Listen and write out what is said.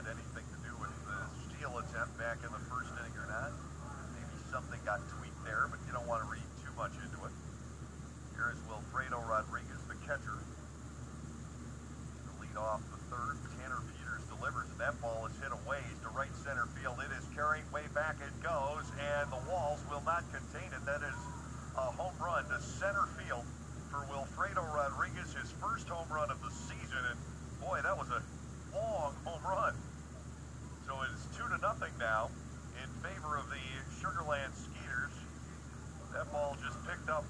had anything to do with the steal attempt back in the first inning or not. Maybe something got tweaked there, but you don't want to read too much into it. Here is Wilfredo Rodriguez, the catcher. The lead off the third. Tanner Peters delivers, and that ball is hit away to right center field. It is carrying way back. It goes, and the walls will not contain it. That is a home run to center field for Wilfredo Rodriguez, his first home run of the season. And boy, that was a now in favor of the Sugar Land Skeeters. That ball just picked up